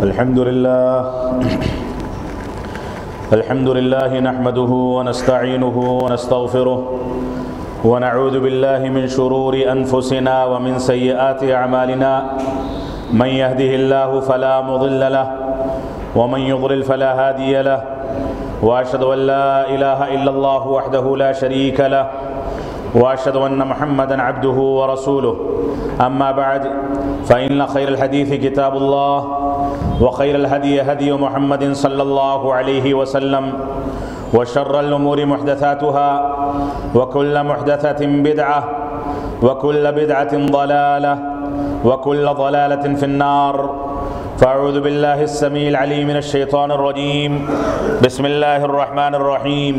الحمد لله. الحمد لله نحمده ونستعينه ونستغفره ونعوذ بالله من شرور أنفسنا ومن سيئات أعمالنا. من يهده الله فلا مضل له ومن يضلل فلا هادي له. وأشهد أن لا إله إلا الله وحده لا شريك له. وأشهد أن محمدا عبده ورسوله. أما بعد فإن خير الحديث كتاب الله. وخير الهدي هدي محمد صلى الله عليه وسلم وشر الأمور محدثاتها وكل محدثة بدعة وكل بدعة ضلالة وكل ضلالة في النار. فأعوذ بالله السميع العليم من الشيطان الرجيم. بسم الله الرحمن الرحيم.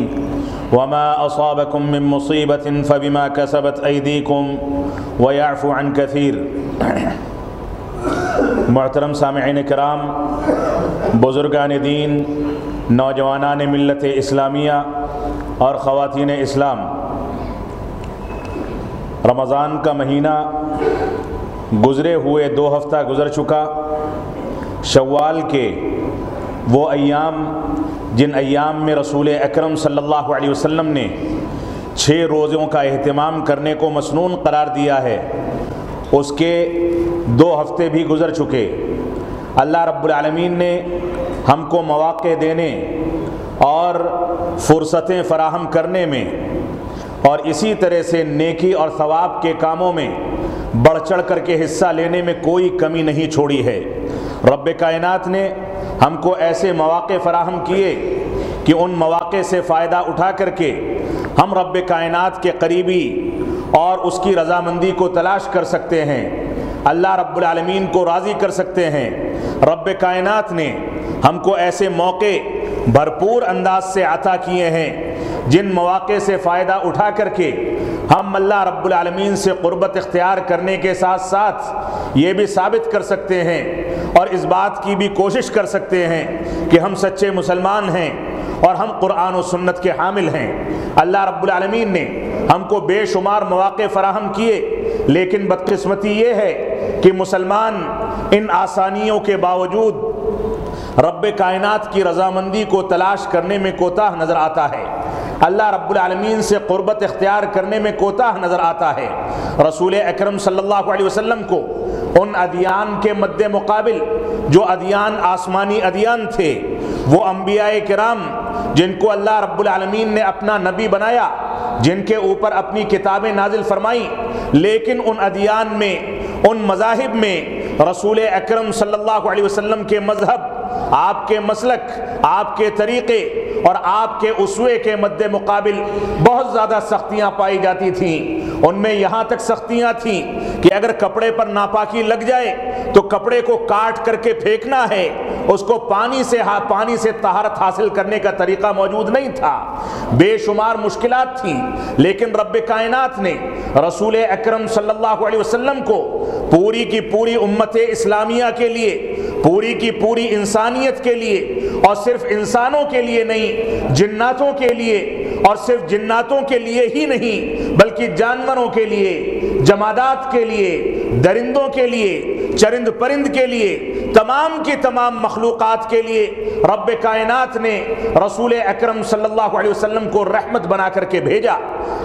وما أصابكم من مصيبة فبما كسبت أيديكم ويعفو عن كثير. محترم سامعین کرام، بزرگان دین، نوجوانان ملت اسلامیہ اور خواتین اسلام، رمضان کا مہینہ گزرے ہوئے دو ہفتہ گزر چکا۔ شوال کے وہ ایام جن ایام میں رسول اکرم صلی اللہ علیہ وسلم نے چھ روزوں کا اہتمام کرنے کو مسنون قرار دیا ہے اس کے دو ہفتے بھی گزر چکے۔ اللہ رب العالمین نے ہم کو مواقع دینے اور فرصتیں فراہم کرنے میں اور اسی طرح سے نیکی اور ثواب کے کاموں میں بڑھ چڑھ کر کے حصہ لینے میں کوئی کمی نہیں چھوڑی ہے۔ رب کائنات نے ہم کو ایسے مواقع فراہم کیے کہ ان مواقع سے فائدہ اٹھا کر کے ہم رب کائنات کے قریبی اور اس کی رضامندی کو تلاش کر سکتے ہیں۔ اللہ رب العالمین کو راضی کر سکتے ہیں۔ رب کائنات نے ہم کو ایسے موقع بھرپور انداز سے عطا کیے ہیں، جن مواقع سے فائدہ اٹھا کر کے ہم اللہ رب العالمین سے قربت اختیار کرنے کے ساتھ ساتھ یہ بھی ثابت کر سکتے ہیں اور اس بات کی بھی کوشش کر سکتے ہیں کہ ہم سچے مسلمان ہیں اور ہم قرآن و سنت کے حامل ہیں۔ اللہ رب العالمین نے ہم کو بے شمار مواقع فراہم کیے، لیکن بدقسمتی یہ ہے کہ مسلمان ان آسانیوں کے باوجود رب کائنات کی رضامندی کو تلاش کرنے میں کوتاہ نظر آتا ہے۔ اللہ رب العالمین سے قربت اختیار کرنے میں کوتاہ نظر آتا ہے۔ رسول اکرم صلی اللہ علیہ وسلم کو ان ادیان کے مد مقابل جو ادیان آسمانی ادیان تھے وہ انبیاء کرام جن کو اللہ رب العالمین نے اپنا نبی بنایا، جن کے اوپر اپنی کتابیں نازل فرمائیں، لیکن ان ادیان میں، ان مذاہب میں رسول اکرم صلی اللہ علیہ وسلم کے مذہب، آپ کے مسلک آپ کے طریقے اور آپ کے اسوے کے مد مقابل بہت زیادہ سختیاں پائی جاتی تھیں۔ ان میں یہاں تک سختیاں تھیں کہ اگر کپڑے پر ناپاکی لگ جائے تو کپڑے کو کاٹ کر کے پھینکنا ہے۔ اس کو پانی سے پانی سے طہارت حاصل کرنے کا طریقہ موجود نہیں تھا۔ بے شمار مشکلات تھیں۔ لیکن رب کائنات نے رسول اکرم صلی اللہ علیہ وسلم کو پوری کی پوری امت اسلامیہ کے لیے، پوری کی پوری انسانیت کے لیے اور صرف انسانوں کے لیے نہیں، جناتوں کے لیے، اور صرف جناتوں کے لیے ہی نہیں، بلکہ جانوروں کے لیے، جمادات کے لیے، درندوں کے لیے، چرند پرند کے لیے، تمام کی تمام مخلوقات کے لیے رب کائنات نے رسول اکرم صلی اللہ علیہ وسلم کو رحمت بنا کر کے بھیجا۔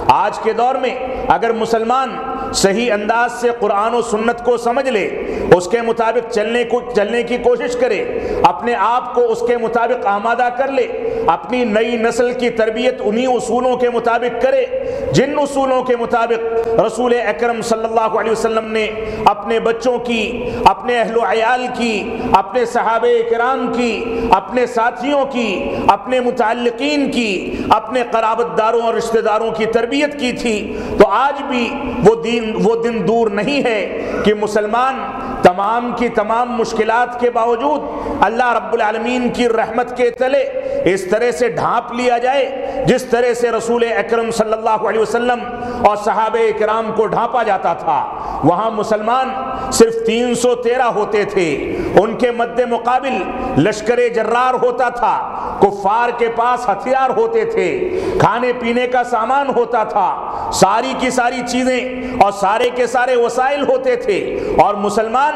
آج کے دور میں اگر مسلمان صحیح انداز سے قرآن و سنت کو سمجھ لے، اس کے مطابق چلنے کو چلنے کی کوشش کرے، اپنے آپ کو اس کے مطابق آمادہ کر لے، اپنی نئی نسل کی تربیت انہی اصولوں کے مطابق کرے، جن اصولوں کے مطابق رسول اکرم صلی اللہ علیہ وسلم نے اپنے بچوں کی، اپنے اہل و عیال کی، اپنے صحابہ کرام کی، اپنے ساتھیوں کی، اپنے متعلقین کی، اپنے قرابت داروں اور رشتہ داروں کی تربیت کی تھی۔ تو آج بھی وہ دین وہ دن دور نہیں ہے کہ مسلمان تمام کی تمام مشکلات کے باوجود اللہ رب العالمین کی رحمت کے تلے اس طرح سے ڈھانپ لیا جائے، جس طرح سے رسول اکرم صلی اللہ علیہ وسلم اور صحابہ کرام کو ڈھانپا جاتا تھا۔ وہاں مسلمان صرف تین سو تیرہ ہوتے تھے۔ ان کے مد مقابل لشکر جرار ہوتا تھا، کفار کے پاس ہتھیار ہوتے تھے، کھانے پینے کا سامان ہوتا تھا، ساری کی ساری چیزیں اور سارے کے سارے وسائل ہوتے تھے۔ اور مسلمان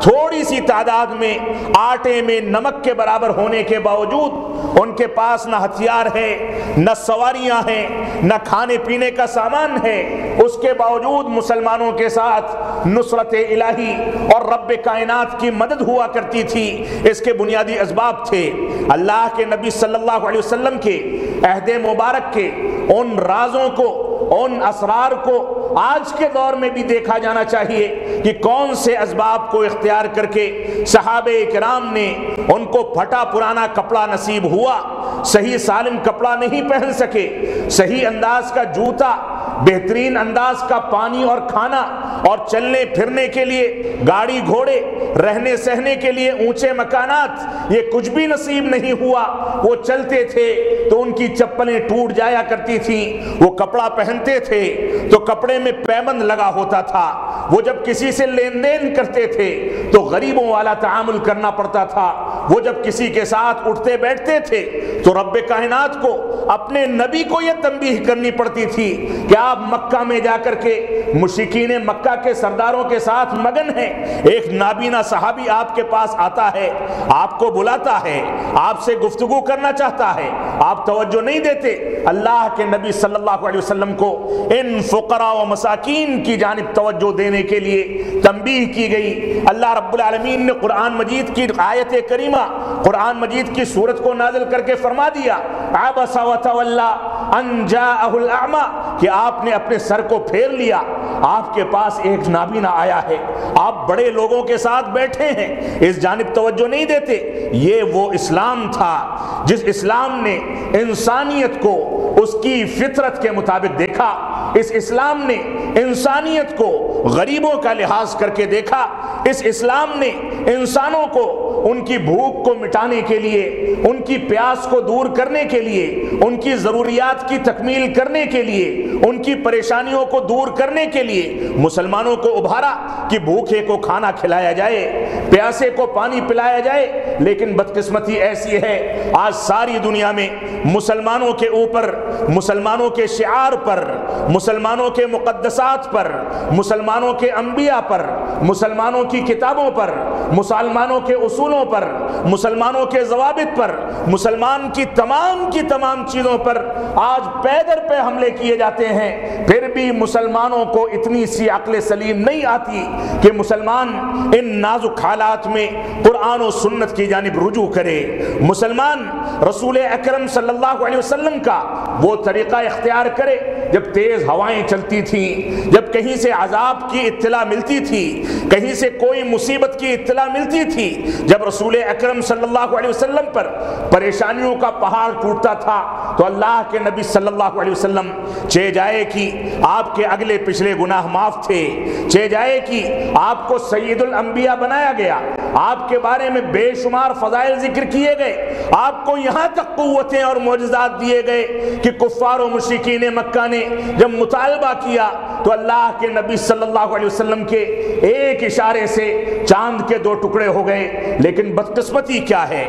تھوڑی سی تعداد میں آٹے میں نمک کے برابر ہونے کے باوجود ان کے پاس نہ ہتھیار ہے، نہ سواریاں ہیں، نہ کھانے پینے کا سامان ہے۔ اس کے باوجود مسلمانوں کے ساتھ نصرت الہی اور رب کائنات کی مدد ہوا کرتی تھی۔ اس کے بنیادی اسباب تھے۔ اللہ کے نبی صلی اللہ علیہ وسلم کے عہد مبارک کے ان رازوں کو، ان اسرار کو آج کے دور میں بھی دیکھا جانا چاہیے کہ کون سے اسباب کو اختیار کر کے صحابہ کرام نے ان کو پھٹا پرانا کپڑا نصیب ہوا۔ صحیح سالم کپڑا نہیں پہن سکے۔ صحیح انداز کا جوتا بہترین انداز کا پانی اور کھانا اور چلنے پھرنے کے لیے، گاڑی گھوڑے، رہنے سہنے کے لیے اونچے مکانات، یہ کچھ بھی نصیب نہیں ہوا۔ وہ چلتے تھے تو ان کی چپلیں ٹوٹ جایا کرتی تھیں۔ وہ کپڑا پہنتے تھے تو کپڑے میں پیمند لگا ہوتا تھا۔ وہ جب کسی سے لین دین کرتے تھے تو غریبوں والا تعامل کرنا پڑتا تھا۔ وہ جب کسی کے ساتھ اٹھتے بیٹھتے تھے تو رب کائنات کو اپنے نبی کو یہ تنبیہ کرنی پڑتی تھی کہ آپ مکہ میں جا کر کے مشکین مکہ کے سرداروں کے ساتھ مگن ہیں، ایک نابینا صحابی آپ کے پاس آتا ہے، آپ کو بلاتا ہے، آپ سے گفتگو کرنا چاہتا ہے، آپ توجہ نہیں دیتے۔ اللہ کے نبی صلی اللہ علیہ وسلم کو ان فقراء و مساکین کی جانب توجہ دینے کے لیے تنبیہ کی گئی۔ اللہ رب العالمین نے قرآن مجید کی آیت کریمہ قرآن مجید کی صورت کو نازل کر کے فرما دیا۔ عبس و تولا ان جاءہ الاعمى کہ آپ نے اپنے سر کو پھیر لیا۔ آپ کے پاس ایک نابینا آیا ہے۔ آپ بڑے لوگوں کے ساتھ بیٹھے ہیں۔ اس جانب توجہ نہیں دیتے۔ یہ وہ اسلام تھا جس اسلام نے انسانیت کو اس کی فطرت کے مطابق دیکھا۔ اس اسلام نے انسانیت کو غریبوں کا لحاظ کر کے دیکھا۔ اس اسلام نے انسانوں کو ان کی بھوک کو مٹانے کے لیے، ان کی پیاس کو دور کرنے کے لیے، ان کی ضروریات کی تکمیل کرنے کے لیے، ان کی پریشانیوں کو دور کرنے کے لیے مسلمانوں کو ابھارا کہ بھوکے کو کھانا کھلایا جائے، پیاسے کو پانی پلایا جائے۔ لیکن بدقسمتی ایسی ہے، آج ساری دنیا میں مسلمانوں کے اوپر، مسلمانوں کے شعار پر، مسلمانوں کے مقدسات پر، مسلمانوں کے انبیاء پر، مسلمانوں کی کتابوں پر، مسلمانوں کے اصولوں پر، مسلمانوں کے ضوابط پر، مسلمان کی تمام کی تمام چیزوں پر آج پیدر پہ حملے کیے جاتے ہیں۔ پھر بھی مسلمانوں کو اتنی سی عقل سلیم نہیں آتی کہ مسلمان ان نازک حالات میں قرآن و سنت کی جانب رجوع کرے۔ مسلمان رسول اکرم صلی اللہ علیہ وسلم کا وہ طریقہ اختیار کرے۔ جب تیز ہوائیں چلتی تھیں، جب کہیں سے عذاب کی اطلاع ملتی تھی کہیں سے کوئی مصیبت کی اطلاع ملتی تھی جب رسول اکرم صلی اللہ علیہ وسلم پر پریشانیوں کا پہاڑ ٹوٹتا تھا تو اللہ کے نبی صلی اللہ علیہ وسلم چے جائے کہ آپ کے اگلے پچھلے گناہ معاف تھے۔ چے جائے کہ آپ کو سید الانبیاء بنایا گیا۔ آپ کے بارے میں بے شمار فضائل ذکر کیے گئے۔ آپ کو یہاں تک قوتیں اور معجزات دیے گئے کہ کفار و مشرکین مکہ نے جب مطالبہ کیا تو اللہ کے نبی صلی اللہ علیہ وسلم کے ایک اشارے سے چاند کے دو ٹکڑے ہو گئے لیکن بدقسمتی کیا ہے؟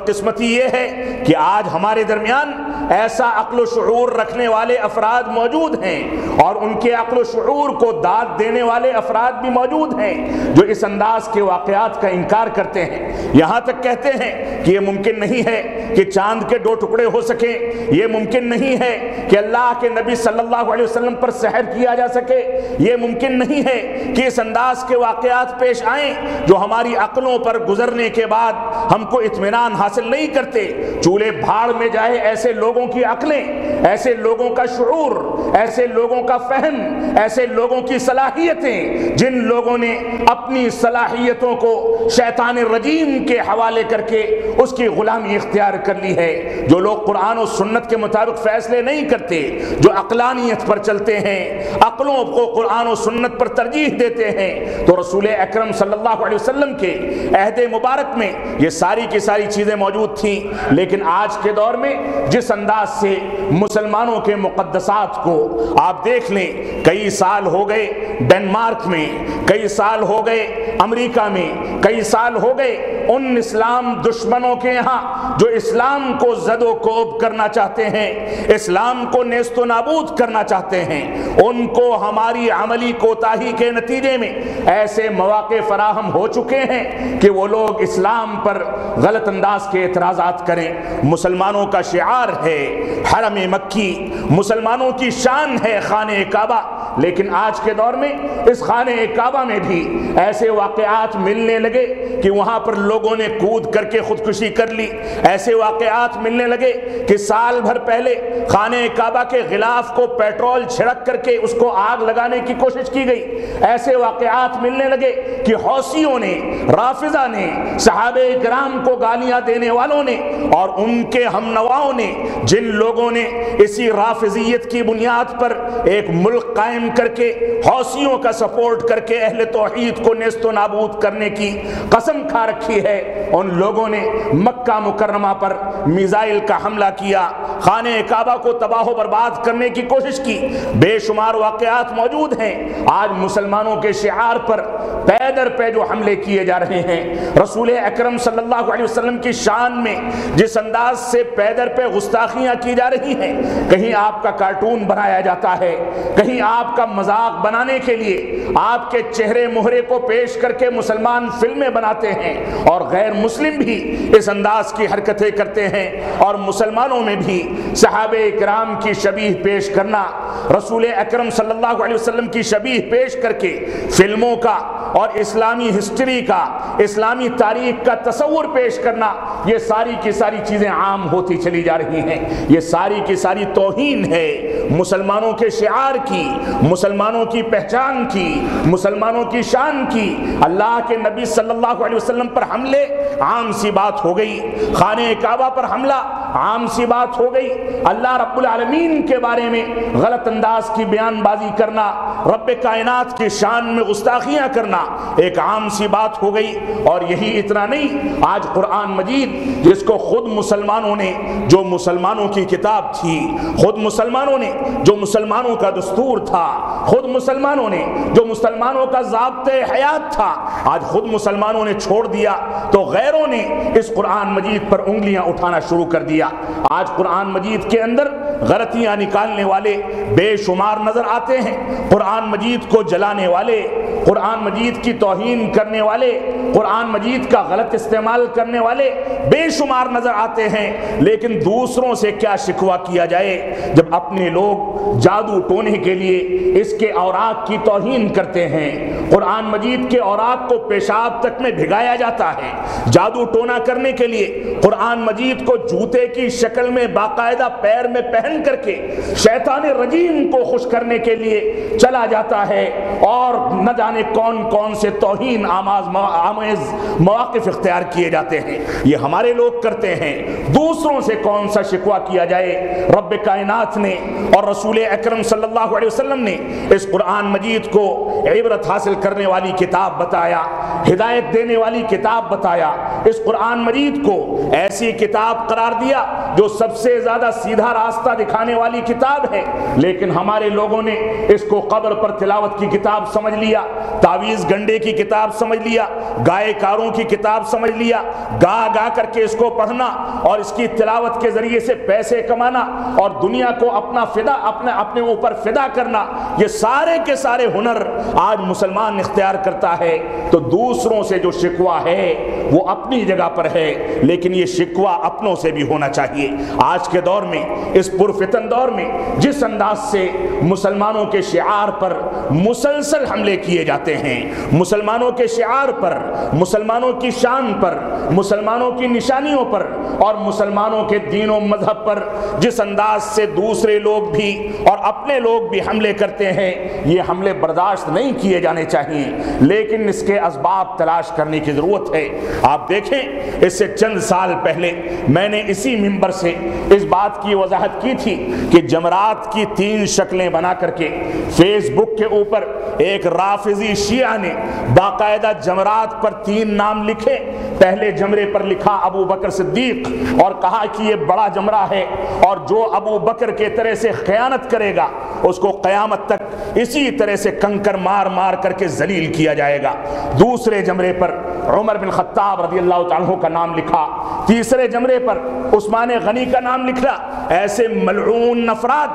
بدقسمتی یہ ہے کہ آج ہمارے درمیان ایسا عقل و شعور رکھنے والے افراد موجود ہیں اور ان کے عقل و شعور کو داد دینے والے افراد بھی موجود ہیں جو اس انداز کے واقعات کا انکار کرتے ہیں۔ یہاں تک کہتے ہیں کہ یہ ممکن نہیں ہے کہ چاند کے دو ٹکڑے ہو سکیں۔ یہ ممکن نہیں ہے کہ اللہ کے نبی صلی اللہ علیہ وسلم پر سحر کیا جا سکے۔ یہ ممکن نہیں ہے کہ اس انداز کے واقعات پیش آئیں جو ہماری عقلوں پر گزرنے کے بعد ہم کو اطمینان حاصل نہیں کرتے۔ چولہے بھاڑ میں جائے ایسے لوگوں کی عقلیں ایسے لوگوں کا شعور۔ ایسے لوگوں کا فہم، ایسے لوگوں کی صلاحیتیں جن لوگوں نے اپنی صلاحیتوں کو شیطان الرجیم کے حوالے کر کے اس کی غلامی اختیار کر لی ہے۔ جو لوگ قرآن و سنت کے مطابق فیصلے نہیں کرتے، جو عقلانیت پر چلتے ہیں، عقلوں کو قرآن و سنت پر ترجیح دیتے ہیں، تو رسول اکرم صلی اللہ علیہ وسلم کے عہد مبارک میں یہ ساری کی ساری چیزیں موجود تھیں۔ لیکن آج کے دور میں جس انداز سے مسلمانوں کے مقدسات کو آپ دیکھ لیں کئی سال ہو گئے ڈنمارک میں کئی سال ہو گئے امریکہ میں کئی سال ہو گئے ان اسلام دشمنوں کے یہاں جو اسلام کو زد و کوب کرنا چاہتے ہیں، اسلام کو نیست و نابود کرنا چاہتے ہیں۔ ان کو ہماری عملی کوتاہی کے نتیجے میں ایسے مواقع فراہم ہو چکے ہیں کہ وہ لوگ اسلام پر غلط انداز کے اعتراضات کریں۔ مسلمانوں کا شعار ہے، حرم مکی، مسلمانوں کی شان ہے خانہ کعبہ۔ لیکن آج کے دور میں اس خانہ کعبہ میں بھی ایسے واقعات ملنے لگے کہ وہاں پر لوگوں نے کود کر کے خودکشی کر لی۔ ایسے واقعات ملنے لگے کہ سال بھر پہلے خانہ کعبہ کے غلاف کو پیٹرول چھڑک کر کے اس کو آگ لگانے کی کوشش کی گئی۔ ایسے واقعات ملنے لگے کہ حوثیوں نے، رافضہ نے، صحابہ کرام کو گالیاں دینے والوں نے اور ان کے ہم نواؤں نے، جن لوگوں نے اسی رافضیت کی بنیاد پر ایک ملک قائم قائم کر کے، حوثیوں کا سپورٹ کر کے اہل توحید کو نیست و نابود کرنے کی قسم کھا رکھی ہے۔ ان لوگوں نے مکہ مکرمہ پر میزائل کا حملہ کیا۔ خانہ کعبہ کو تباہ و برباد کرنے کی کوشش کی۔ بے شمار واقعات موجود ہیں۔ آج مسلمانوں کے شعار پر پیدر پہ جو حملے کیے جا رہے ہیں۔ رسول اکرم صلی اللہ علیہ وسلم کی شان میں جس انداز سے پیدر پہ گستاخیاں کی جا رہی ہیں، کہیں آپ کا کارٹون بنایا جاتا ہے، کہیں آپ کا مذاق بنانے کے لیے آپ کے چہرے مہرے کو پیش کر کے مسلمان فلمیں بناتے ہیں اور غیر مسلم بھی اس انداز کی حرکتیں کرتے ہیں اور مسلمانوں میں بھی صحابہ اکرام کی شبیہ پیش کرنا، رسول اکرم صلی اللہ علیہ وسلم کی شبیہ پیش کر کے فلموں کا اور اسلامی ہسٹری کا، اسلامی تاریخ کا تصور پیش کرنا، یہ ساری کی ساری چیزیں عام ہوتی چلی جا رہی ہیں۔ یہ ساری کی ساری توہین ہے مسلمانوں کے شعار کی مسلمانوں کی پہچان کی، مسلمانوں کی شان کی۔ اللہ کے نبی صلی اللہ علیہ وسلم پر حملے، عام سی بات ہو گئی۔ خانہ کعبہ پر حملہ عام سی بات ہو گئی۔ اللہ رب العالمین کے بارے میں غلط انداز کی بیان بازی کرنا، رب کائنات کی شان میں گستاخیاں کرنا ایک عام سی بات ہو گئی۔ اور یہی اتنا نہیں، آج قرآن مجید، جس کو خود مسلمانوں نے، جو مسلمانوں کی کتاب تھی، خود مسلمانوں نے، جو مسلمانوں کا دستور تھا، خود مسلمانوں نے، جو مسلمانوں کا ضابط حیات تھا، آج خود مسلمانوں نے چھوڑ دیا۔ تو غیروں نے اس قرآن مجید پر انگلیاں اٹھانا شروع کر دیا۔ آج قرآن مجید کے اندر غلطیاں نکالنے والے بے شمار نظر آتے ہیں۔ قرآن مجید کو جلانے والے قرآن مجید کی توہین کرنے والے، قرآن مجید کا غلط استعمال کرنے والے بے شمار نظر آتے ہیں، لیکن دوسروں سے کیا شکوا کیا جائے؟ جب اپنے لوگ جادو ٹونے کے لیے اس کے اوراق کی توہین کرتے ہیں، قرآن مجید کے اوراق کو پیشاب تک میں بھگایا جاتا ہے۔ جادو ٹونا کرنے کے لیے قرآن مجید کو جوتے کی شکل میں باقاعدہ پیر میں پہن کر کے شیطان رجیم کو خوش کرنے کے لیے چلا جاتا ہے اور نہ جانے جانے کون کون سے توہین آماز آمیز مواقف اختیار کیے جاتے ہیں۔ یہ ہمارے لوگ کرتے ہیں۔ دوسروں سے کون سا شکوا کیا جائے؟ رب کائنات نے اور رسول اکرم صلی اللہ علیہ وسلم نے اس قرآن مجید کو عبرت حاصل کرنے والی کتاب بتایا، ہدایت دینے والی کتاب بتایا۔ اس قرآن مجید کو ایسی کتاب قرار دیا جو سب سے زیادہ سیدھا راستہ دکھانے والی کتاب ہے۔ لیکن ہمارے لوگوں نے اس کو قبر پر تلاوت کی کتاب سمجھ لیا۔ تعویز گنڈے کی کتاب سمجھ لیا گائے کاروں کی کتاب سمجھ لیا، گا گا کر کے اس کو پڑھنا اور اس کی تلاوت کے ذریعے سے پیسے کمانا اور دنیا کو اپنا فدا، اپنے اپنے اوپر فدا کرنا، یہ سارے کے سارے ہنر آج مسلمان اختیار کرتا ہے۔ تو دوسروں سے جو شکوا ہے، وہ اپنی جگہ پر ہے، لیکن یہ شکوا اپنوں سے بھی ہونا چاہیے۔ آج کے دور میں، اس پرفتن دور میں، جس انداز سے مسلمانوں کے شعار پر مسلسل حملے کیے جاتے جاتے ہیں۔ مسلمانوں کے شعار پر، مسلمانوں کی شان پر، مسلمانوں کی نشانیوں پر اور مسلمانوں کے دین و مذہب پر جس انداز سے دوسرے لوگ بھی اور اپنے لوگ بھی حملے کرتے ہیں، یہ حملے برداشت نہیں کیے جانے چاہیے۔ لیکن اس کے اسباب تلاش کرنے کی ضرورت ہے۔ آپ دیکھیں، اس سے چند سال پہلے میں نے اسی ممبر سے اس بات کی وضاحت کی تھی کہ جمرات کی تین شکلیں بنا کر کے فیس بک کے اوپر ایک رافضی شیعہ نے باقاعدہ جمرات پر تین نام لکھے۔ پہلے جمرے پر لکھا ابو بکر صدیق اور کہا کہ یہ بڑا جمرہ ہے اور جو ابو بکر کے طرح سے خیانت کرے گا، اس کو قیامت تک اسی طرح سے کنکر مار مار کر کے ذلیل کیا جائے گا۔ دوسرے جمرے پر عمر بن خطاب رضی اللہ تعالیٰ کا نام لکھا۔ تیسرے جمرے پر عثمان غنی کا نام لکھا۔ ایسے ملعون نفراد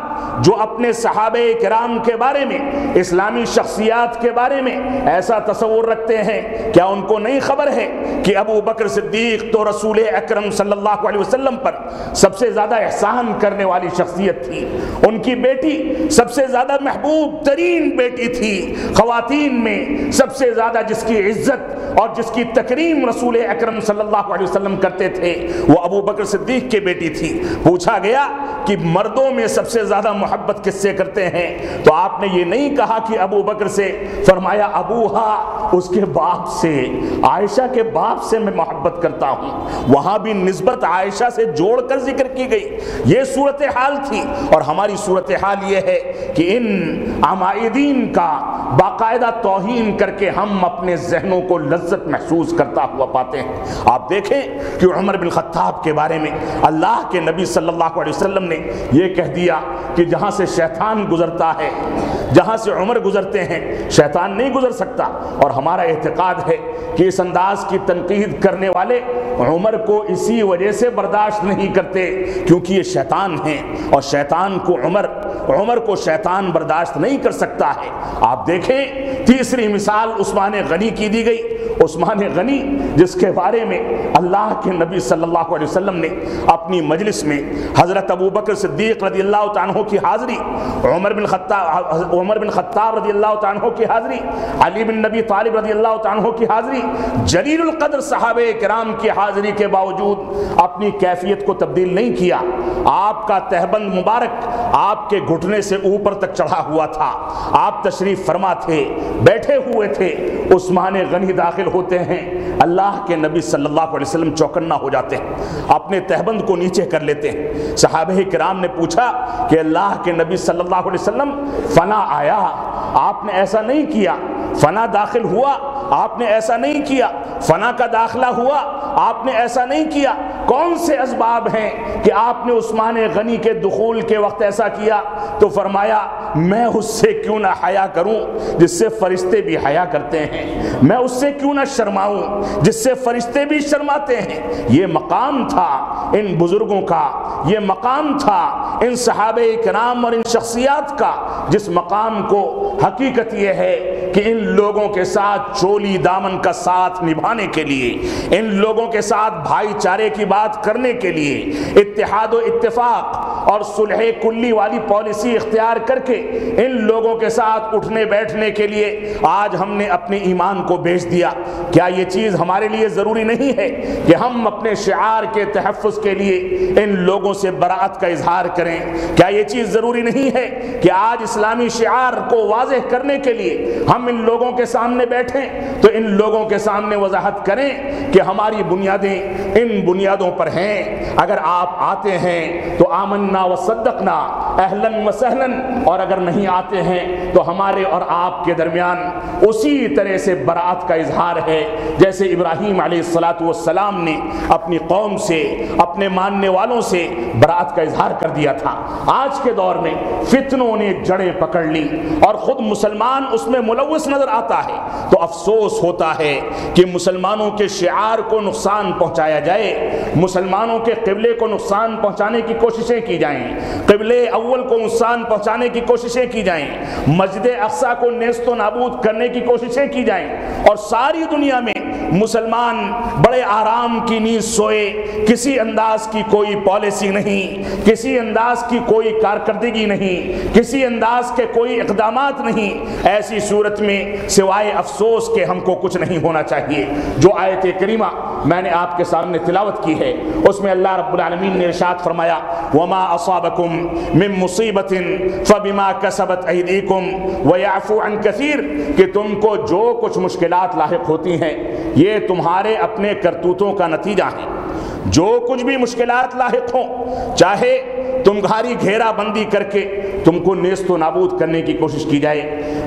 جو اپنے صحابہ کرام کے بعد بارے میں، اسلامی شخصیات کے بارے میں ایسا تصور رکھتے ہیں۔ کیا ان کو نہیں خبر ہے کہ ابو بکر صدیق تو رسول اکرم صلی اللہ علیہ وسلم پر سب سے زیادہ احسان کرنے والی شخصیت تھی؟ ان کی بیٹی سب سے زیادہ محبوب ترین بیٹی تھی۔ خواتین میں سب سے زیادہ جس کی عزت اور جس کی تکریم رسول اکرم صلی اللہ علیہ وسلم کرتے تھے، وہ ابو بکر صدیق کی بیٹی تھی۔ پوچھا گیا کہ مردوں میں سب سے زیادہ محبت کس سے کرتے ہیں؟ تو آپ نے یہ نہیں کہا کہ ابو بکر سے، فرمایا ابوہا اس کے باپ سے۔ عائشہ کے باپ سے میں محبت کرتا ہوں۔ وہاں بھی نسبت عائشہ سے جوڑ کر ذکر کی گئی۔ یہ صورتحال تھی۔ اور ہماری صورتحال یہ ہے کہ ان عمائدین کا باقاعدہ توہین کر کے ہم اپنے ذہنوں کو لذت محسوس کرتا ہوا پاتے ہیں۔ آپ دیکھیں کہ عمر بن خطاب کے بارے میں اللہ کے نبی صلی اللہ علیہ وسلم نے یہ کہہ دیا کہ جہاں سے شیطان گزرتا ہے جہاں سے عمر گزرتے ہیں، شیطان نہیں گزر سکتا۔ اور ہمارا اعتقاد ہے کہ اس انداز کی تنقید کرنے والے عمر کو اسی وجہ سے برداشت نہیں کرتے کیونکہ یہ شیطان ہیں۔ اور شیطان کو عمر عمر کو شیطان برداشت نہیں کر سکتا ہے۔ آپ دیکھیں، تیسری مثال عثمان غنی کی دی گئی۔ عثمان غنی، جس کے بارے میں اللہ کے نبی صلی اللہ علیہ وسلم نے اپنی مجلس میں حضرت ابو بکر صدیق رضی اللہ عنہ کی حاضری، عمر بن خطاب عمر بن خطاب رضی اللہ عنہ کی حاضری، علی بن نبی طالب رضی اللہ عنہ کی حاضری، جلیل القدر صحابہ کرام کی حاضری کے باوجود اپنی کیفیت کو تبدیل نہیں کیا۔ آپ کا تہبند مبارک آپ کے گھٹنے سے اوپر تک چڑھا ہوا تھا۔ آپ تشریف فرما تھے، بیٹھے ہوئے تھے۔ عثمان غنی داخل ہوتے ہیں۔ اللہ کے نبی صلی اللہ علیہ وسلم چوکنا ہو جاتے ہیں۔ اپنے تہبند کو نیچے کر لیتے ہیں۔ صحابہ کرام نے پوچھا کہ اللہ کے نبی صلی اللہ علیہ وسلم فنا آیا آپ نے ایسا نہیں کیا فنا داخل ہوا آپ نے ایسا نہیں کیا، فنا کا داخلہ ہوا، آپ نے ایسا نہیں کیا۔ کون سے اسباب ہیں کہ آپ نے عثمان غنی کے دخول کے وقت ایسا کیا؟ تو فرمایا، میں اس سے کیوں نہ حیا کروں، جس سے فرشتے بھی حیا کرتے ہیں۔ میں اس سے کیوں نہ شرماؤں، جس سے فرشتے بھی شرماتے ہیں۔ یہ مقام تھا ان بزرگوں کا، یہ مقام تھا ان صحابہ کرام اور ان شخصیات کا، جس مقام کو حقیقت یہ ہے کہ ان لوگوں کے ساتھ چولی دامن کا ساتھ نبھانے کے لیے، ان لوگوں کے ساتھ بھائی چارے کی بات کرنے کے لیے اتحاد و اتفاق اور صلح کلی والی پالیسی اختیار کر کے ان لوگوں کے ساتھ اٹھنے بیٹھنے کے لیے آج ہم نے اپنے ایمان کو بیچ دیا۔ کیا یہ چیز ہمارے لیے ضروری نہیں ہے کہ ہم اپنے شعار کے تحفظ کے لیے ان لوگوں سے براعت کا اظہار کریں؟ کیا یہ چیز ضروری نہیں ہے کہ آج اسلامی شعار کو واضح کرنے کے لیے ہم ان لوگوں کے سامنے بیٹھیں تو ان لوگوں کے سامنے وضاحت کریں کہ ہماری بنیادیں ان بنیادوں پر ہیں۔ اگر آپ آتے ہیں تو آمنا و صدقنا اہلن و سہلن اور اگر نہیں آتے ہیں تو ہمارے اور آپ کے درمیان اسی طرح سے برات کا اظہار ہے۔ جیسے ابراہیم علیہ السلاۃ والسلام نے اپنی قوم سے، اپنے ماننے والوں سے برات کا اظہار کر دیا تھا۔ آج کے دور میں فتنوں نے جڑیں پکڑ لی اور خود مسلمان اس میں ملوث نظر آتا ہے تو افسوس ہوتا ہے کہ مسلمانوں کے شعار کو نقصان پہنچایا جائے، مسلمانوں کے قبلے کو نقصان پہنچانے کی کوششیں کی جائیں، قبلے اول کو نقصان پہنچانے کی کوششیں کی جائیں، مسجد اقصا کو نیست و نابود کرنے کی کوششیں کی جائیں اور ساری دنیا میں مسلمان بڑے آرام کی نیند سوئے، کسی انداز کی کوئی پالیسی نہیں، کسی انداز کی کوئی کارکردگی نہیں، کسی انداز کے کوئی اقدامات نہیں۔ ایسی صورت میں سوائے افسوس کے ہم کو کچھ نہیں ہونا چاہیے۔ جو آیت کریمہ میں نے آپ کے سامنے تلاوت کی ہے، اس میں اللہ رب العالمین نے ارشاد فرمایا، وما اصابکم من مصیبت فبما کسبت ایدیکم ویعفو عن کثیر کہ تم کو جو کچھ مشکلات لاحق ہوتی ہیں یہ تمہارے اپنے کرتوتوں کا نتیجہ ہے۔ جو کچھ بھی مشکلات لاحق ہوں، چاہے تمہاری گھیرا بندی کر کے تم کو نیست و نابود کرنے کی کوشش کی جائے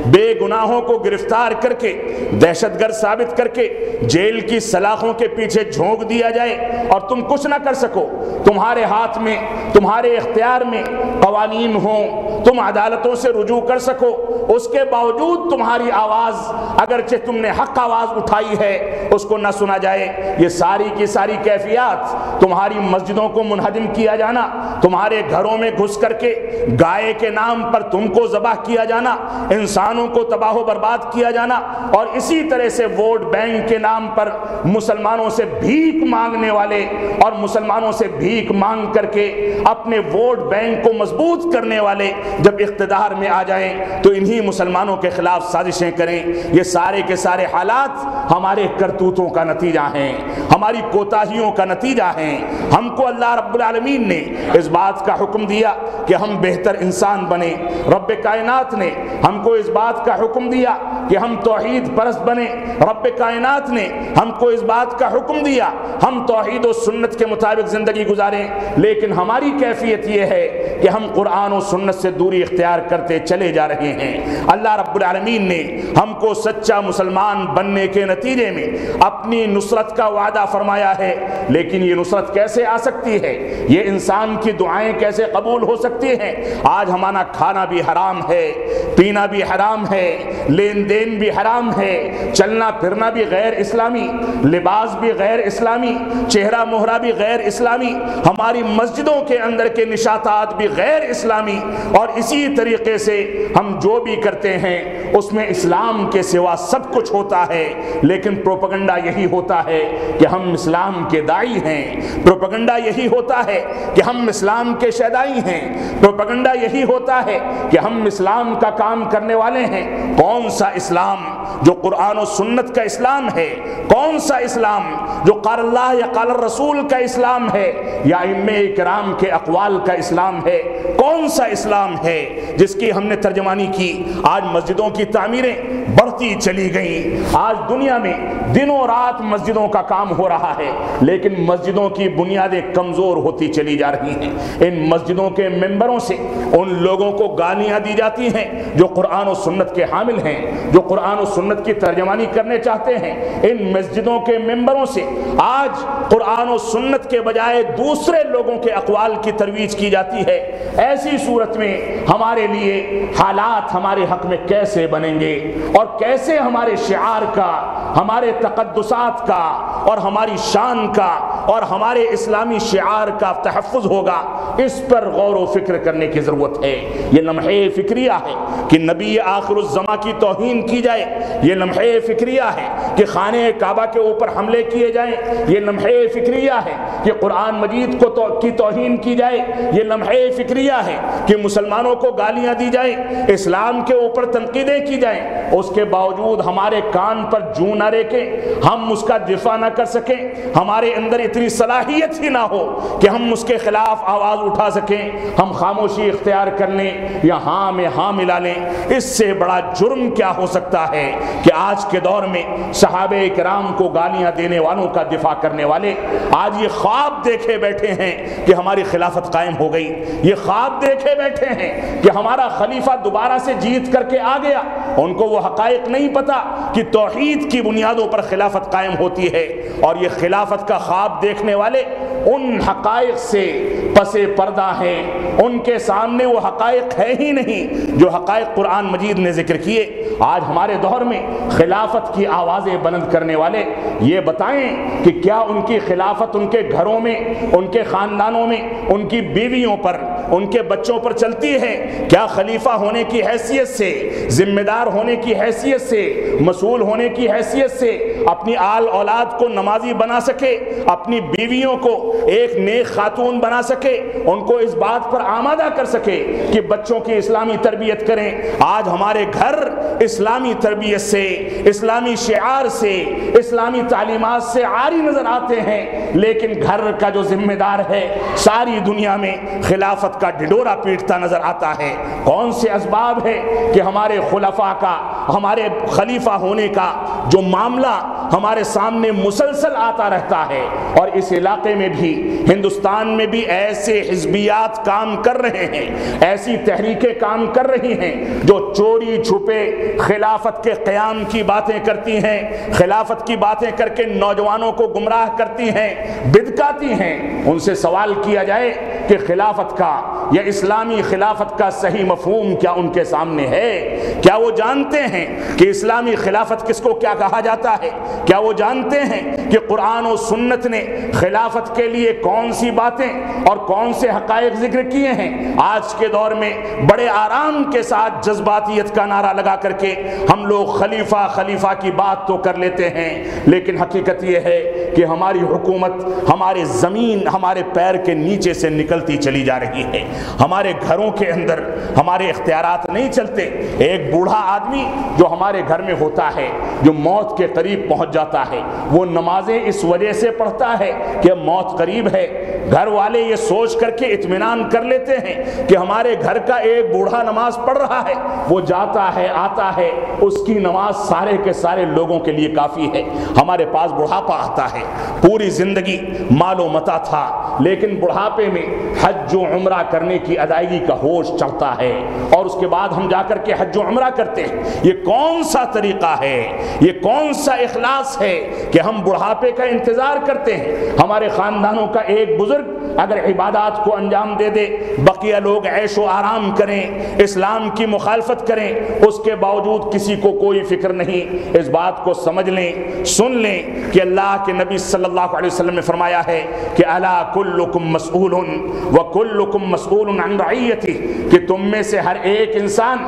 بے گناہوں کو گرفتار کر کے، دہشت گرد ثابت کر کے جیل کی سلاخوں کے پیچھے جھونک دیا جائے اور تم کچھ نہ کر سکو۔ تمہارے ہاتھ میں، تمہارے اختیار میں قوانین ہوں۔ تم عدالتوں سے رجوع کر سکو۔ اس کے باوجود تمہاری آواز، اگرچہ تم نے حق آواز اٹھائی ہے، اس کو نہ سنا جائے۔ یہ ساری کی ساری کیفیات، تمہاری مسجدوں کو منہدم کیا جانا، تمہارے گھروں میں گھس کر کے گائے کے نام پر تم کو ذبح کیا جانا انسان انسانوں کو تباہ و برباد کیا جانا اور اسی طرح سے ووٹ بینک کے نام پر مسلمانوں سے بھیک مانگنے والے اور مسلمانوں سے بھیک مانگ کر کے اپنے ووٹ بینک کو مضبوط کرنے والے جب اقتدار میں آ جائیں تو انہی مسلمانوں کے خلاف سازشیں کریں۔ یہ سارے کے سارے حالات ہمارے کرتوتوں کا نتیجہ ہیں، ہماری کوتاہیوں کا نتیجہ ہیں۔ ہم کو اللہ رب العالمین نے اس بات کا حکم دیا کہ ہم بہتر انسان بنے رب کائنات نے ہم کو اس بات کا حکم دیا۔ کہ ہم توحید پرست بنے، رب کائنات نے ہم کو اس بات کا حکم دیا، ہم توحید و سنت کے مطابق زندگی گزاریں۔ لیکن ہماری کیفیت یہ ہے کہ ہم قرآن و سنت سے دوری اختیار کرتے چلے جا رہے ہیں۔ اللہ رب العالمین نے ہم کو سچا مسلمان بننے کے نتیجے میں اپنی نصرت کا وعدہ فرمایا ہے۔ لیکن یہ نصرت کیسے آ سکتی ہے؟ یہ انسان کی دعائیں کیسے قبول ہو سکتی ہیں؟ آج ہمارا کھانا بھی حرام ہے، پینا بھی حرام ہے، لین دین بھی حرام ہے، چلنا پھرنا بھی غیر اسلامی، لباس بھی غیر اسلامی، چہرہ مہرہ بھی غیر اسلامی، ہماری مسجدوں کے اندر کے نشاطات بھی غیر اسلامی، اور اسی طریقے سے ہم جو بھی کرتے ہیں اس میں اسلام کے سوا سب کچھ ہوتا ہے، لیکن پروپگنڈا یہی ہوتا ہے کہ ہم اسلام کے دائی ہیں۔ پروپگنڈا یہی ہوتا ہے کہ ہم اسلام کے شیدائی ہیں۔ پروپگنڈا یہی ہوتا ہے کہ ہم اسلام کا کام کرنے والے ہیں۔ کون سا اسلام جو قرآن و سنت کا اسلام ہے؟ کون سا اسلام جو قال اللہ یا قال الرسول کا اسلام ہے؟ یا ام کرام کے اقوال کا اسلام ہے؟ کون سا اسلام ہے جس کی ہم نے ترجمانی کی؟ آج مسجدوں کی تعمیریں بڑھتی چلی گئیں۔ آج دنیا میں دنوں رات مسجدوں کا کام ہو رہا ہے، لیکن مسجدوں کی بنیادیں کمزور ہوتی چلی جا رہی ہیں۔ ان مسجدوں کے ممبروں سے ان لوگوں کو گالیاں دی جاتی ہیں جو قرآن و سنت کے حامل ہیں، جو قرآن و سنت کی ترجمانی کرنے چاہتے ہیں۔ ان مسجدوں کے ممبروں سے آج قرآن و سنت کے بجائے دوسرے لوگوں کے اقوال کی ترویج کی جاتی ہے۔ ایسی صورت میں ہمارے لیے حالات ہمارے حق میں کیسے بنیں گے اور کیسے ہمارے شعار کا ہمارے تقدسات کا اور ہماری شان کا اور ہمارے اسلامی شعار کا تحفظ ہوگا، اس پر غور و فکر کرنے کی ضرورت ہے۔ یہ لمحے فکریہ ہے کہ نبی آخر الزما کی توہین کی جائے۔ یہ لمحے فکریہ ہے کہ خانہ کعبہ کے اوپر حملے کیے جائیں۔ یہ لمحے فکریہ ہے کہ قرآن مجید کو تو کی توہین کی جائے۔ یہ لمحے فکریہ ہے کہ مسلمانوں کو گالیاں دی جائیں۔ اسلام کے اوپر تنقیدیں کی جائیں۔ اس کے باوجود ہمارے کان پر جو نہ ریکیں۔ ہم اس کا دفاع نہ کر سکیں۔ ہمارے اندر اتنی اتنی صلاحیت ہی نہ ہو کہ ہم اس کے خلاف آواز اٹھا سکیں، ہم خاموشی اختیار کر لیں یا ہاں میں ہاں ملا لیں۔ اس سے بڑا جرم کیا ہو سکتا ہے کہ آج کے دور میں صحابہ کرام کو گالیاں دینے والوں کا دفاع کرنے والے آج یہ خواب دیکھے بیٹھے ہیں کہ ہماری خلافت قائم ہو گئی۔ یہ خواب دیکھے بیٹھے ہیں کہ ہمارا خلیفہ دوبارہ سے جیت کر کے آ گیا۔ ان کو وہ حقائق نہیں پتا کہ توحید کی بنیادوں پر خلافت قائم ہوتی ہے اور یہ خلافت کا خواب دیکھ دیکھنے والے ان حقائق سے پس پردہ ہیں۔ ان کے سامنے وہ حقائق ہے ہی نہیں جو حقائق قرآن مجید نے ذکر کیے۔ آج ہمارے دور میں خلافت کی آوازیں بلند کرنے والے یہ بتائیں کہ کیا ان کی خلافت ان کے گھروں میں، ان کے خاندانوں میں، ان کی بیویوں پر، ان کے بچوں پر چلتی ہے؟ کیا خلیفہ ہونے کی حیثیت سے، ذمہ دار ہونے کی حیثیت سے، مسئول ہونے کی حیثیت سے اپنی آل اولاد کو نمازی بنا سکے، اپنی بیویوں کو ایک نیک خاتون بنا سکے، ان کو اس بات پر آمادہ کر سکے کہ بچوں کی اسلامی تربیت کریں۔ آج ہمارے گھر اسلامی تربیت سے، اسلامی شعار سے، اسلامی تعلیمات سے عاری نظر آتے ہیں، لیکن گھر کا جو ذمہ دار ہے، ساری دنیا میں خلافت کا ڈڈورا پیٹتا نظر آتا ہے۔ کون سے اسباب ہے کہ ہمارے خلفاء کا، ہمارے خلیفہ ہونے کا جو معاملہ ہمارے سامنے مسلسل آتا رہتا ہے اور اس علاقے میں بھی، ہندوستان میں بھی ایسے حزبیات کام کر رہے ہیں، ایسی تحریکیں کام کر رہی ہیں جو چوری، چھپے، خلافت کے قیام کی باتیں کرتی ہیں، خلافت کی باتیں کر کے نوجوانوں کو گمراہ کرتی ہیں، بدکاتی ہیں۔ ان سے سوال کیا جائے کہ خلافت کا یا اسلامی خلافت کا صحیح مفہوم کیا ان کے سامنے ہے؟ کیا وہ جانتے ہیں کہ اسلامی خلافت کس کو کیا کہا جاتا ہے؟ کیا وہ جانتے ہیں کہ قرآن و سنت نے خلافت کے لیے کون سی باتیں اور کون سے حقائق ذکر کیے ہیں؟ آج کے دور میں بڑے آرام کے ساتھ جذباتیت کا نعرہ لگا کر کے ہم لوگ خلیفہ خلیفہ کی بات تو کر لیتے ہیں، لیکن حقیقت یہ ہے کہ ہماری حکومت ہمارے زمین، ہمارے پیر کے نیچے سے نکلتی چلی جا رہی ہے۔ ہمارے گھروں کے اندر ہمارے اختیارات نہیں چلتے۔ ایک بوڑھا آدمی جو ہمارے گھر میں ہوتا ہے، جو موت کے قریب پہنچ پہنچ جاتا ہے۔ وہ نمازیں اس وجہ سے پڑھتا ہے کہ موت قریب ہے۔ گھر والے یہ سوچ کر کے اطمینان کر لیتے ہیں کہ ہمارے گھر کا ایک بوڑھا نماز پڑھ رہا ہے۔ وہ جاتا ہے، آتا ہے۔ اس کی نماز سارے کے سارے لوگوں کے لیے کافی ہے۔ ہمارے پاس بڑھاپا آتا ہے۔ پوری زندگی مال و متا تھا۔ لیکن بڑھاپے میں حج و عمرہ کرنے کی ادائیگی کا ہوش چڑھتا ہے۔ اور اس کے بعد ہم جا کر کے حج و عمرہ کرتے ہیں۔ یہ کون سا طریقہ ہے؟ یہ کون سا اخلاق اخلاص ہے کہ ہم بڑھاپے کا انتظار کرتے ہیں۔ ہمارے خاندانوں کا ایک بزرگ اگر عبادات کو انجام دے دے، بقیہ لوگ عیش و آرام کریں، اسلام کی مخالفت کریں، اس کے باوجود کسی کو کوئی فکر نہیں۔ اس بات کو سمجھ لیں، سن لیں کہ اللہ کے نبی صلی اللہ علیہ وسلم نے فرمایا ہے کہ اللہ کلکم مسئول و کلکم مسئول عن رعیتی کہ تم میں سے ہر ایک انسان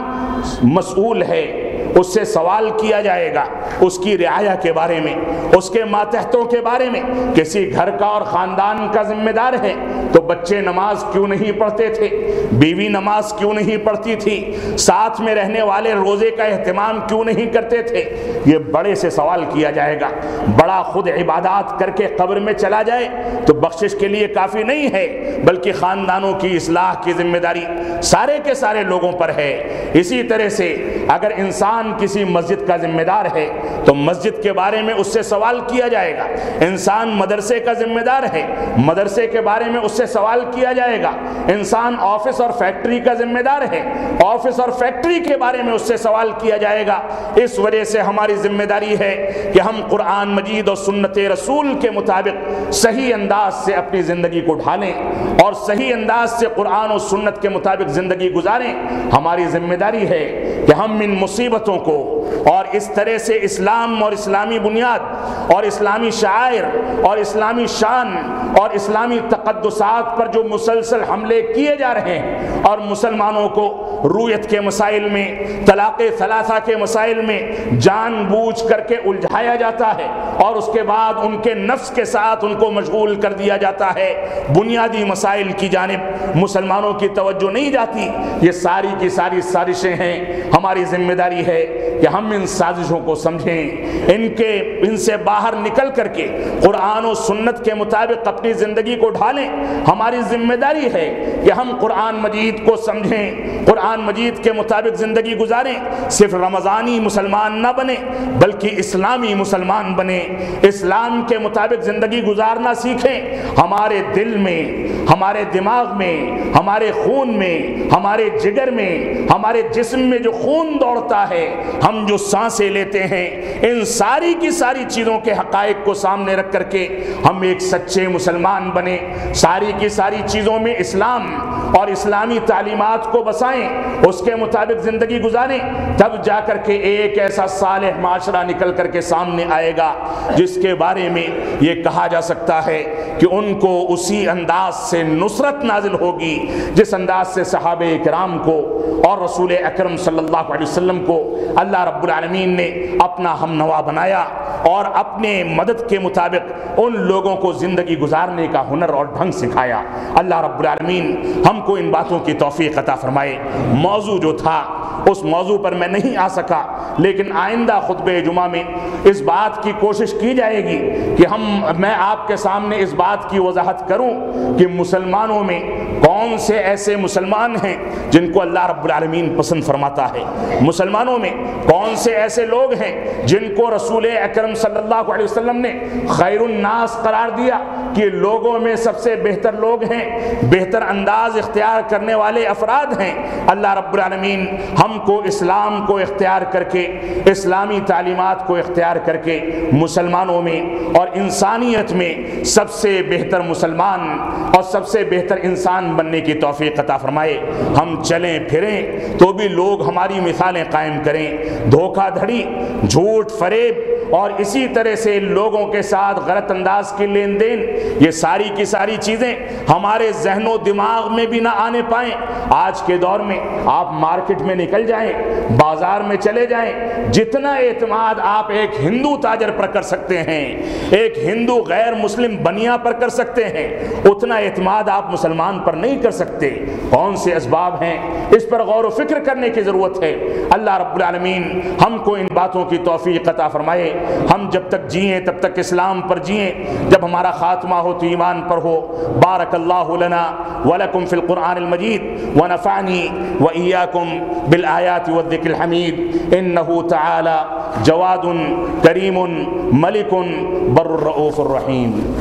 مسئول ہے۔ اس سے سوال کیا جائے گا اس کی رعایا کے بارے میں، اس کے ماتحتوں کے بارے میں۔ کسی گھر کا اور خاندان کا ذمہ دار ہے تو بچے نماز کیوں نہیں پڑھتے تھے؟ بیوی نماز کیوں نہیں پڑھتی تھی؟ ساتھ میں رہنے والے روزے کا اہتمام کیوں نہیں کرتے تھے؟ یہ بڑے سے سوال کیا جائے گا۔ بڑا خود عبادات کر کے قبر میں چلا جائے تو بخشش کے لیے کافی نہیں ہے، بلکہ خاندانوں کی اصلاح کی ذمہ داری سارے کے سارے لوگوں پر ہے۔ اسی طرح سے اگر انسان امام کسی مسجد کا ذمہ دار ہے تو مسجد کے بارے میں اس سے سوال کیا جائے گا۔ انسان مدرسے کا ذمہ دار ہے، مدرسے کے بارے میں اس سے سوال کیا جائے گا۔ انسان آفس اور فیکٹری کا ذمہ دار ہے، آفس اور فیکٹری کے بارے میں اس سے سوال کیا جائے گا۔ اس وجہ سے ہماری ذمہ داری ہے کہ ہم قرآن مجید اور سنت رسول کے مطابق صحیح انداز سے اپنی زندگی کو ڈھالیں اور صحیح انداز سے قرآن و سنت کے مطابق زندگی گزاریں۔ ہماری ذمہ داری ہے کہ ہم ان مصیبتوں کو اور اس طرح سے اسلام اور اسلامی بنیاد اور اسلامی شاعر اور اسلامی شان اور اسلامی تقدسات پر جو مسلسل حملے کیے جا رہے ہیں اور مسلمانوں کو رویت کے مسائل میں، طلاق ثلاثہ کے مسائل میں جان بوجھ کر کے الجھایا جاتا ہے اور اس کے بعد ان کے نفس کے ساتھ ان کو مشغول کر دیا جاتا ہے۔ بنیادی مسائل کی جانب مسلمانوں کی توجہ نہیں جاتی۔ یہ ساری کی ساری سازشیں ہیں۔ ہماری ذمہ داری ہے کہ ہم ہم ان سازشوں کو سمجھیں، ان کے، ان سے باہر نکل کر کے قرآن و سنت کے مطابق اپنی زندگی کو ڈھالیں۔ ہماری ذمہ داری ہے کہ ہم قرآن مجید کو سمجھیں، قرآن مجید کے مطابق زندگی گزاریں۔ صرف رمضانی مسلمان نہ بنے بلکہ اسلامی مسلمان بنے اسلام کے مطابق زندگی گزارنا سیکھیں۔ ہمارے دل میں، ہمارے دماغ میں، ہمارے خون میں، ہمارے جگر میں، ہمارے جسم میں جو خون دوڑتا ہے، ہم جو سانسیں لیتے ہیں، ان ساری کی ساری چیزوں کے حقائق کو سامنے رکھ کر کے ہم ایک سچے مسلمان بنے۔ ساری کی ساری چیزوں میں اسلام اور اسلامی تعلیمات کو بسائیں، اس کے مطابق زندگی گزاریں۔ تب جا کر کے ایک ایسا صالح معاشرہ نکل کر کے سامنے آئے گا، جس کے بارے میں یہ کہا جا سکتا ہے کہ ان کو اسی انداز سے نصرت نازل ہوگی، جس انداز سے صحابہ کرام کو اور رسول اکرم صلی اللہ علیہ وسلم کو اللہ رب العالمین نے اپنا ہم نوا بنایا اور اپنے مدد کے مطابق ان لوگوں کو زندگی گزارنے کا ہنر اور ڈھنگ سکھایا۔ اللہ رب العالمین ہم کو ان باتوں کی توفیق عطا فرمائے۔ موضوع جو تھا، اس موضوع پر میں نہیں آ سکا، لیکن آئندہ خطبہ جمعہ میں اس بات کی کوشش کی جائے گی کہ ہم، میں آپ کے سامنے اس بات کی وضاحت کروں کہ مسلمانوں میں کون سے ایسے مسلمان ہیں جن کو اللہ رب العالمین پسند فرماتا ہے؟ مسلمانوں میں کون سے ایسے لوگ ہیں جن کو رسول اکرم صلی اللہ علیہ وسلم نے خیر الناس قرار دیا کہ لوگوں میں سب سے بہتر لوگ ہیں، بہتر انداز اختیار کرنے والے افراد ہیں؟ اللہ رب العالمین ہم کو اسلام کو اختیار کر کے، اسلامی تعلیمات کو اختیار کر کے مسلمانوں میں اور انسانیت میں سب سے بہتر مسلمان اور سب سے بہتر انسان بننے کی توفیق عطا فرمائے۔ ہم چلیں، پھریں، تو بھی لوگ ہماری مثالیں قائم کریں۔ دھوکہ دھڑی، جھوٹ فریب اور اسی طرح سے لوگوں کے ساتھ غلط انداز کی لین دین، یہ ساری کی ساری چیزیں ہمارے ذہن و دماغ میں بھی نہ آنے پائیں۔ آج کے دور میں آپ مارکیٹ میں نکل جائیں، بازار میں چلے جائیں، جتنا اعتماد آپ ایک ہندو تاجر پر کر سکتے ہیں، ایک ہندو غیر مسلم بنیا پر کر سکتے ہیں، اتنا اعتماد آپ مسلمان پر نہیں کر سکتے۔ کون سے اسباب ہیں؟ اس پر غور و فکر کرنے کی ضرورت ہے۔ اللہ رب العالمین ہم کو ان باتوں کی توفیق عطا فرمائے۔ ہم جب تک جئیں، تب تک اسلام پر جئیں، جب ہمارا خاتمہ ہو تو ایمان پر ہو۔ بارک اللہ لنا ولکم فی القرآن المجید ونفعنی وإياكم بالآیات والذکر الحمید۔ انہو تعالی جواد کریم ملک بر الرؤوف الرحیم۔